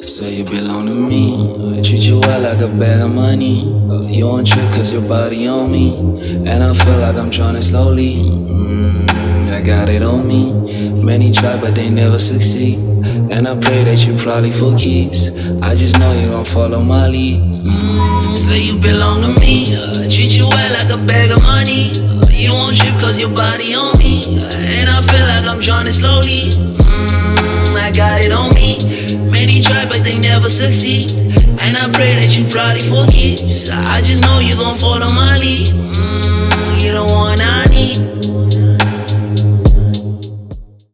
So you belong to me. I treat you well like a bag of money. You on trip cause your body on me. And I feel like I'm drowning slowly. Mm, I got it on me. Many try but they never succeed. And I pray that you probably for keeps. I just know you gon' follow my lead. Mm, so you belong to me. I treat you well like a bag of money. You on trip cause your body on me. And I feel like I'm drowning slowly. Mm, I got it on try, but they never succeed. And I pray that you probably forgive. So I just know you gon' follow my lead. Mm,